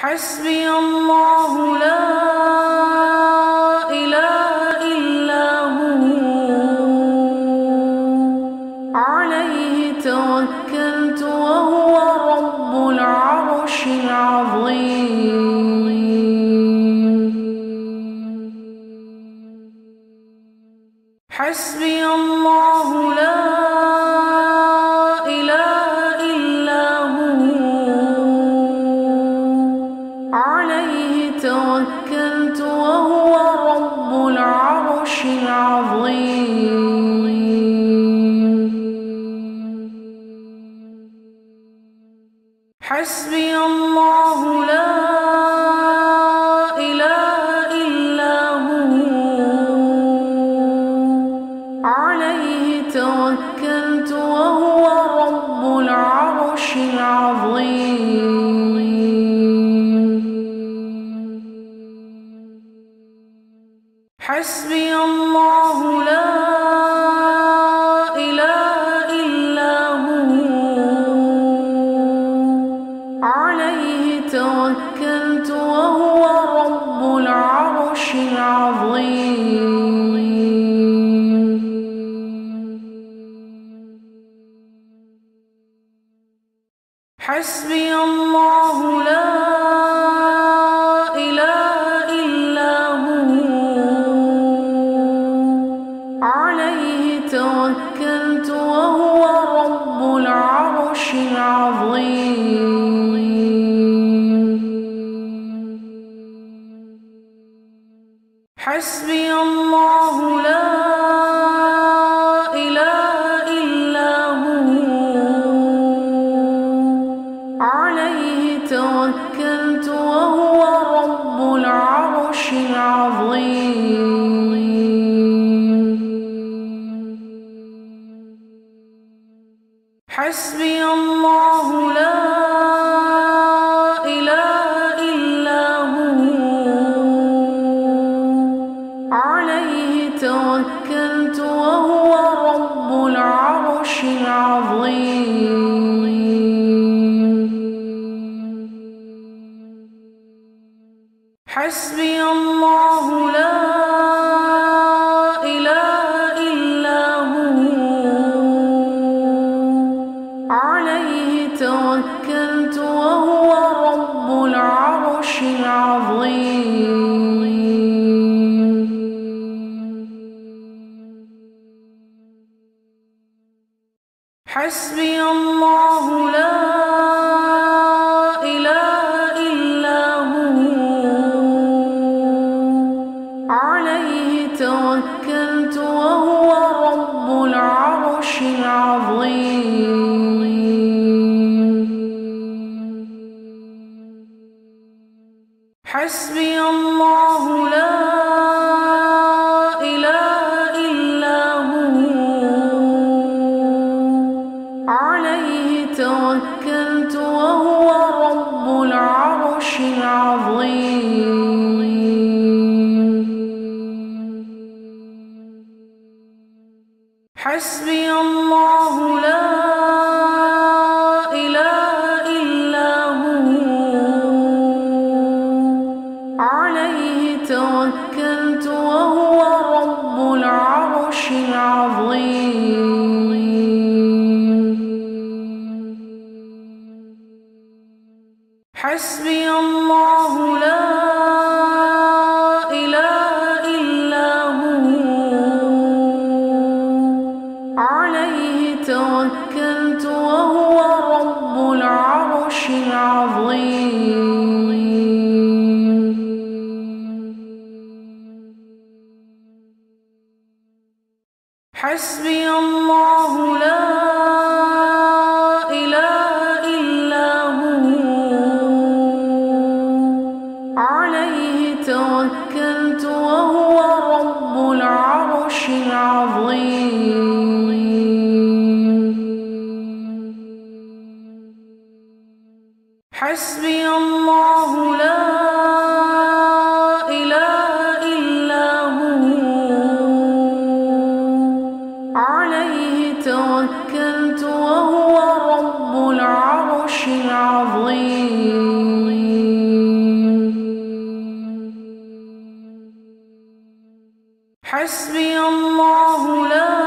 حسبي الله لا حسبي حسبي الله لا حسبي حسبي الله لا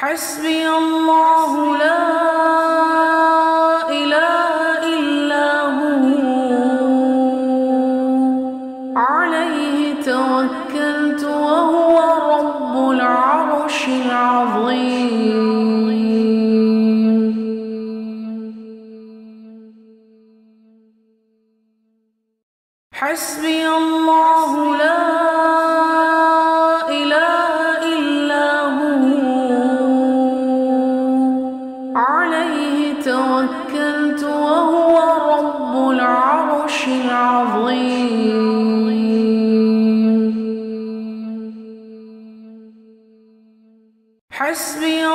حسبي الله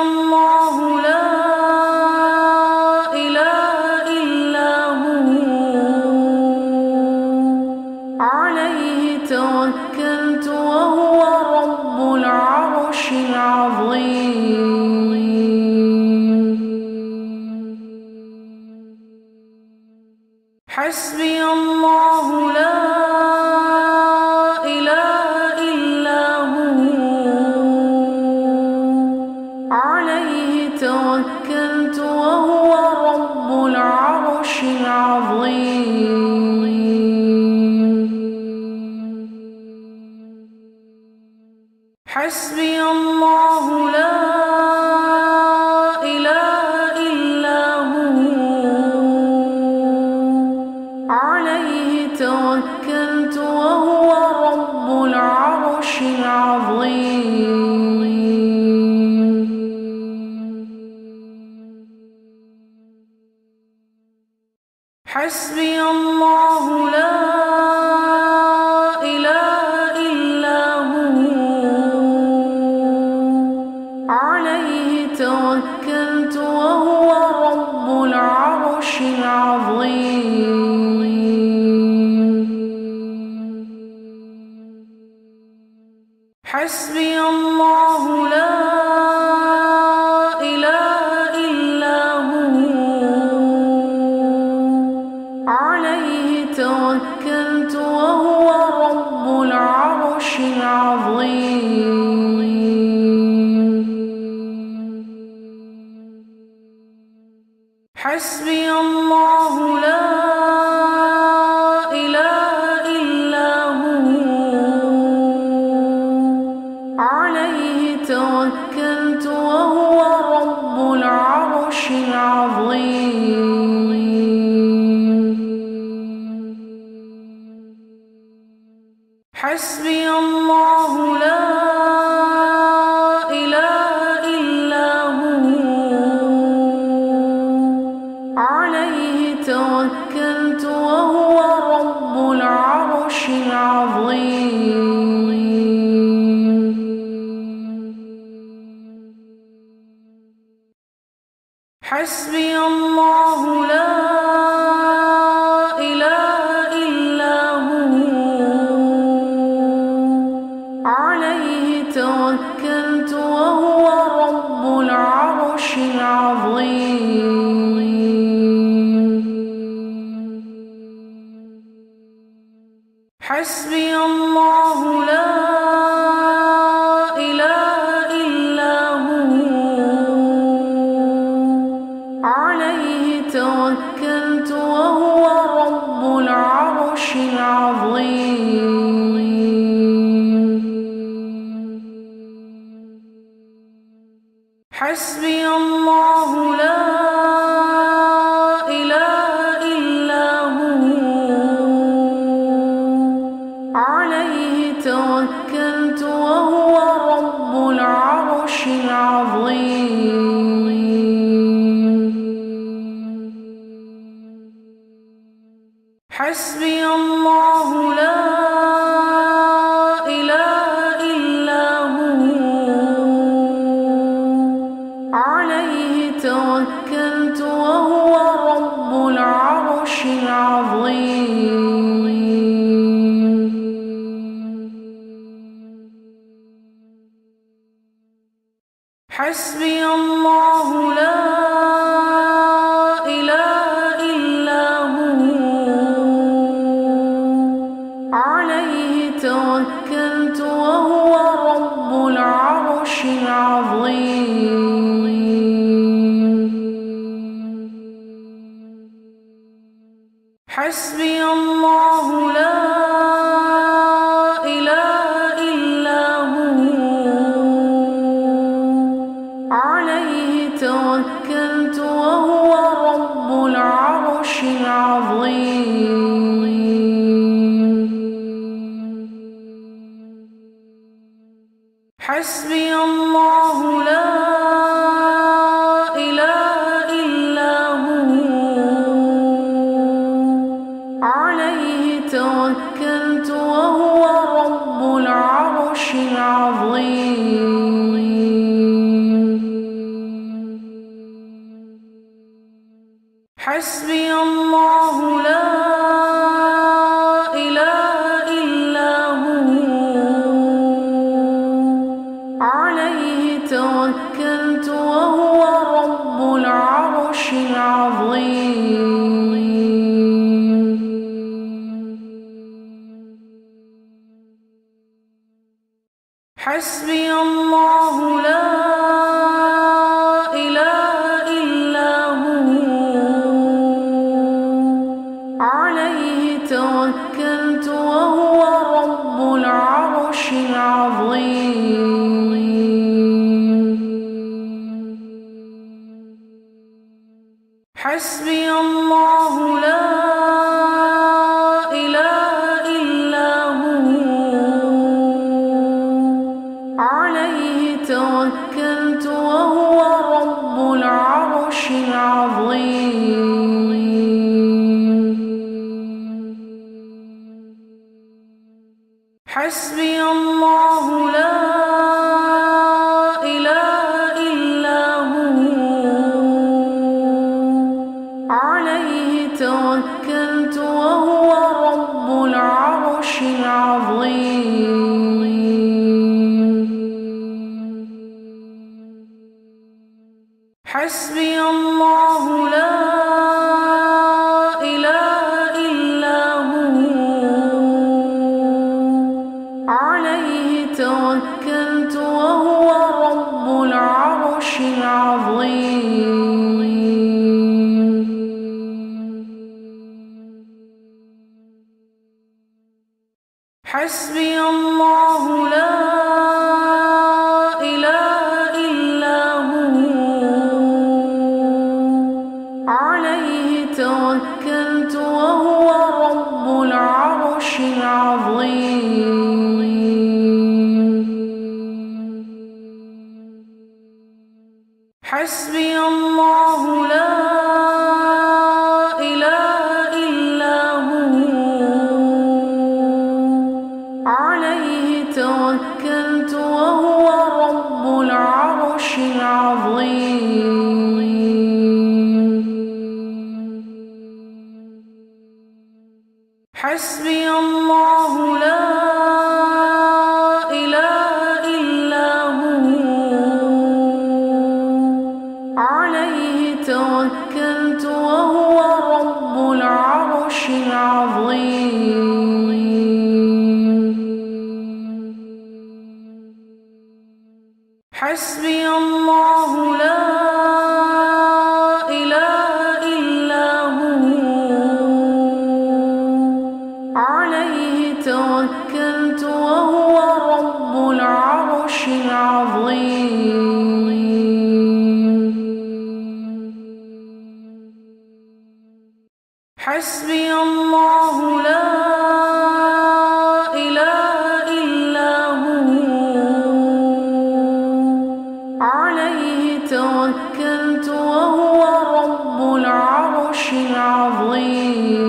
الله لا توكلت حسبي الله لا حسبي الله توكلت وهو رب العرش العظيم.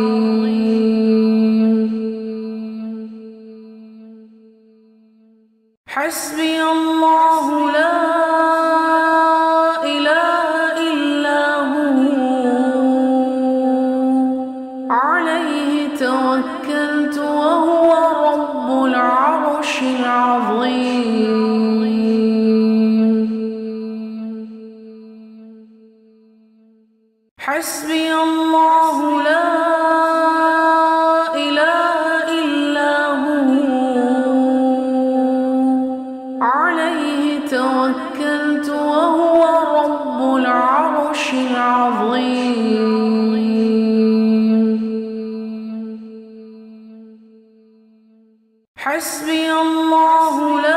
حسبي الله لا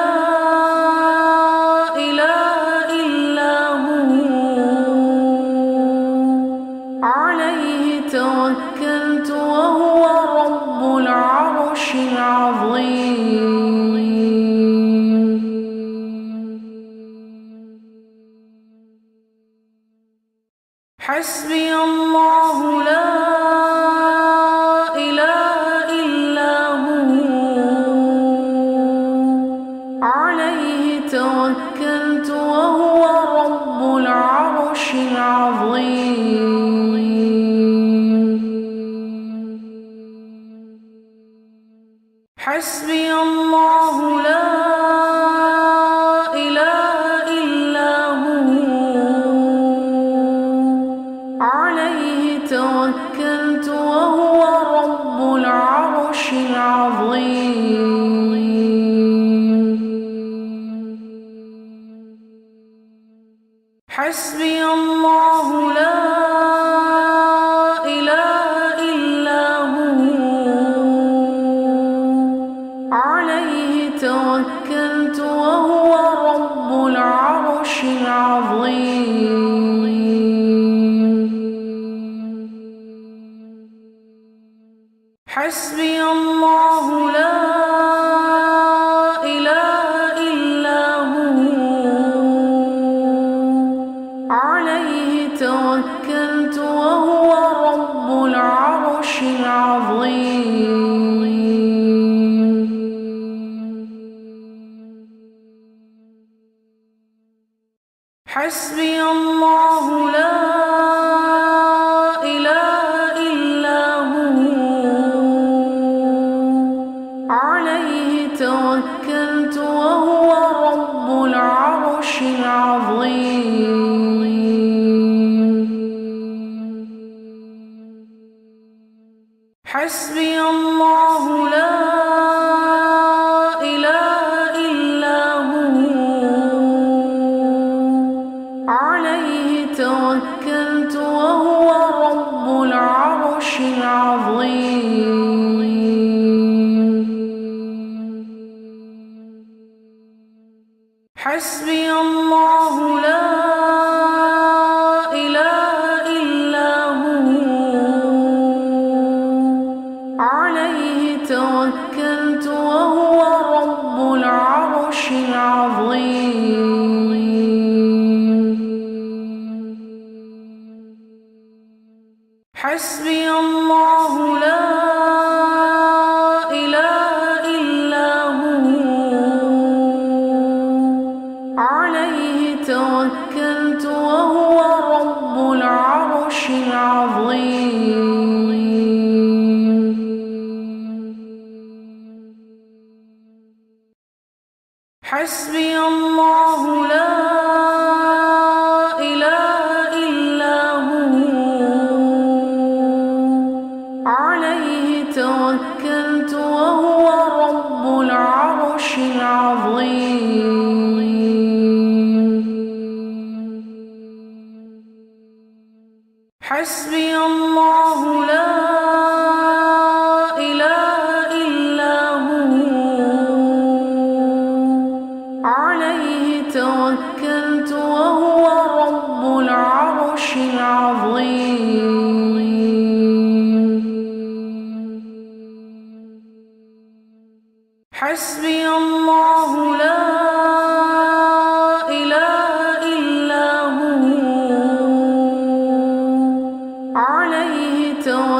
توكلت وهو رب العرش العظيم. حسبي الله لا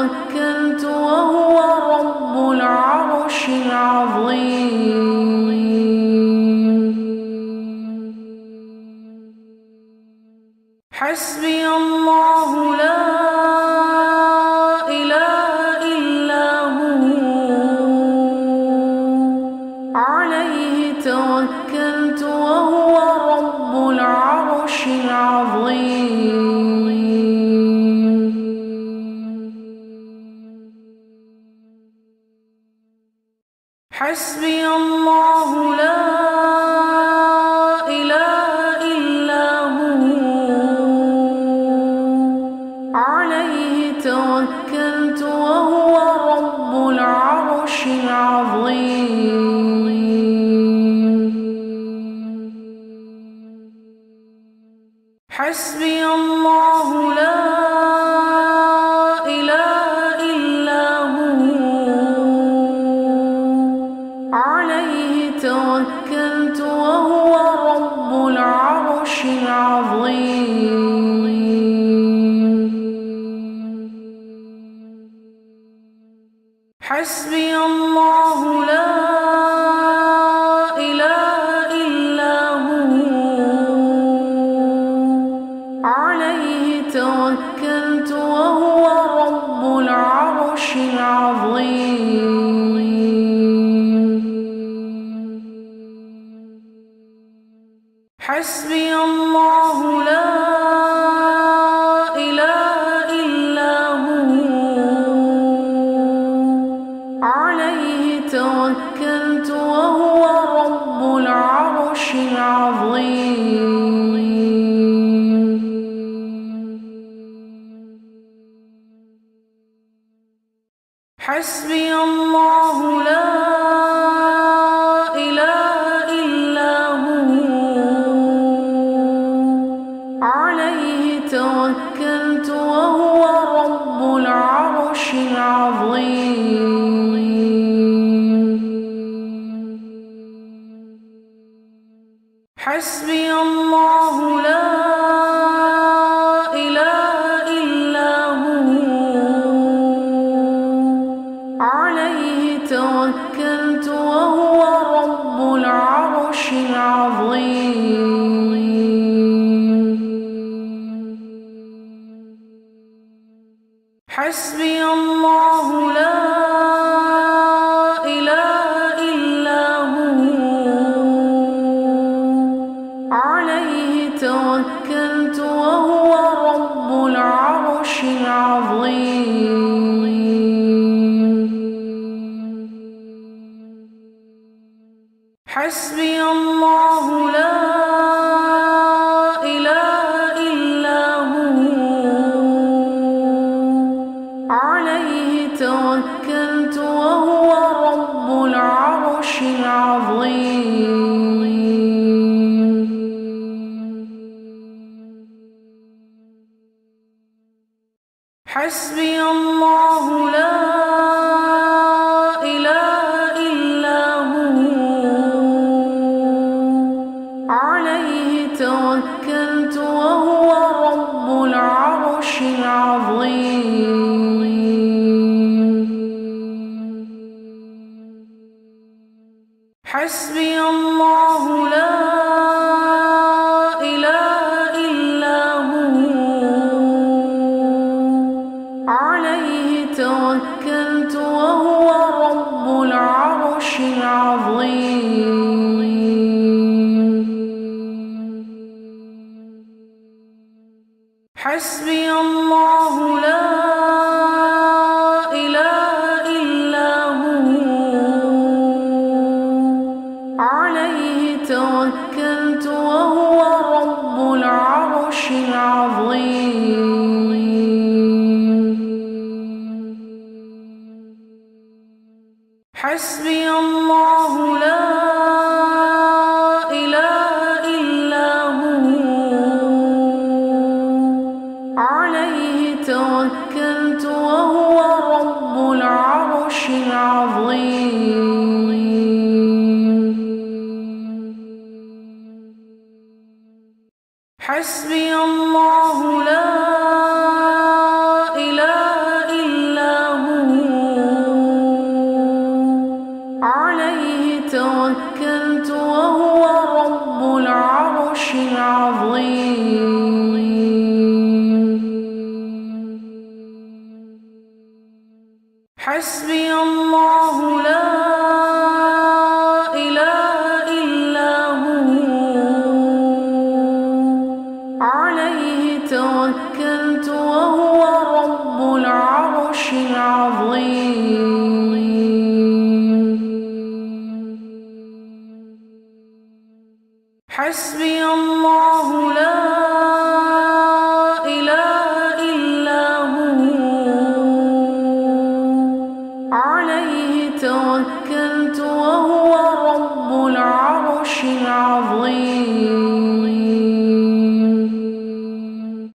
توكلت وهو حسبي الله لا توكلت وهو رب العرش العظيم. حسبي الله توكلت وهو رب العرش